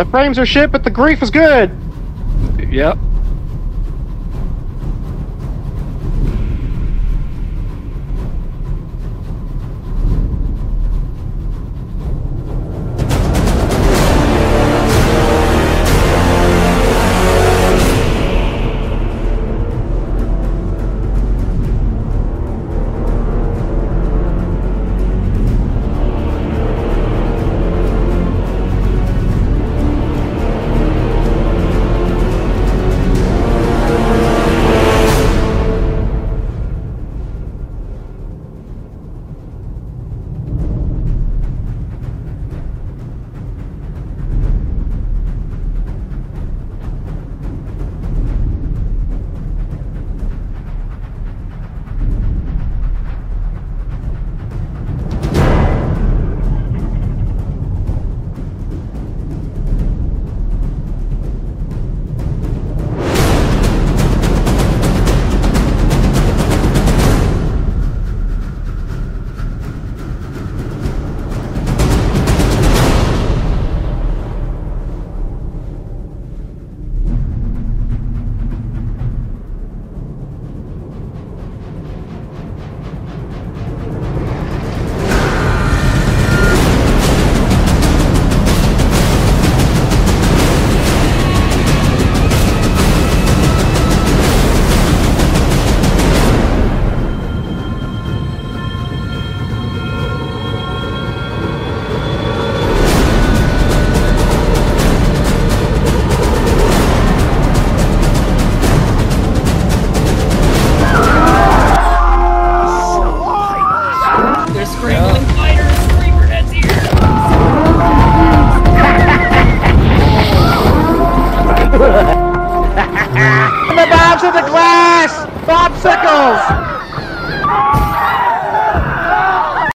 The frames are shit, but the grief is good. Yep. The